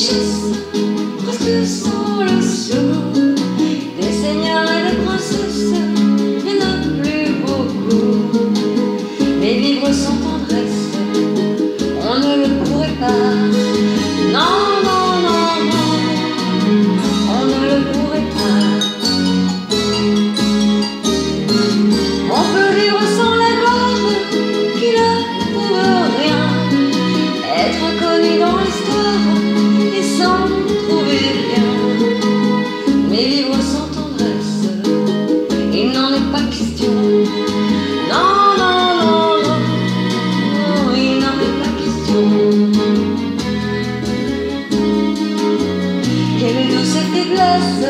Patience. Sans tendresse, il n'en est pas question. Non, non, non, non, il n'en est pas question. Quelle douce faiblesse,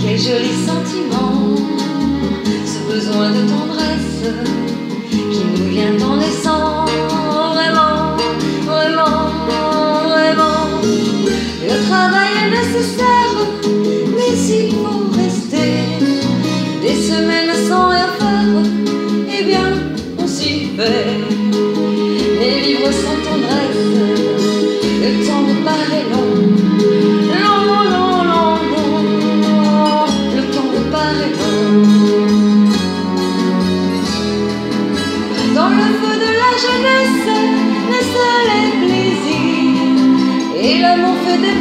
quel joli sentiment, ce besoin de tendresse Sans tendresse, le temps me paraît long. Long, long, long, long, le temps me paraît long. Dans le feu de la jeunesse naissent les plaisirs et l'amour fait des